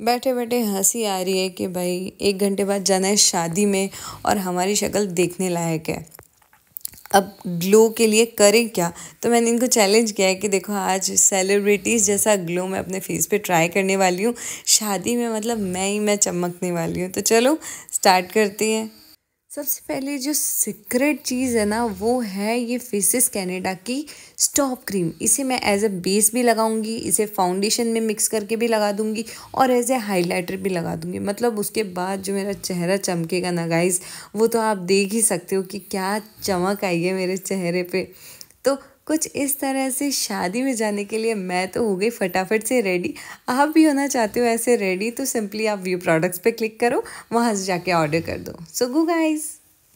बैठे बैठे हँसी आ रही है कि भाई, एक घंटे बाद जाना है शादी में और हमारी शक्ल देखने लायक है। अब ग्लो के लिए करें क्या? तो मैंने इनको चैलेंज किया है कि देखो, आज सेलिब्रिटीज़ जैसा ग्लो मैं अपने फेस पे ट्राई करने वाली हूँ। शादी में मतलब मैं ही मैं चमकने वाली हूँ। तो चलो स्टार्ट करती हैं। सबसे पहले जो सीक्रेट चीज़ है ना, वो है ये फेसिस कैनेडा की स्टॉप क्रीम इसे मैं एज अ बेस भी लगाऊँगी, इसे फाउंडेशन में मिक्स करके भी लगा दूँगी और एज ए हाइलाइटर भी लगा दूँगी। मतलब उसके बाद जो मेरा चेहरा चमकेगा ना गाइज़ वो तो आप देख ही सकते हो कि क्या चमक आई है मेरे चेहरे पे। तो कुछ इस तरह से शादी में जाने के लिए मैं तो हो गई फटाफट से रेडी आप भी होना चाहते हो ऐसे रेडी तो सिंपली आप व्यू प्रोडक्ट्स पे क्लिक करो, वहाँ से जाके ऑर्डर कर दो। सो गो गाइज़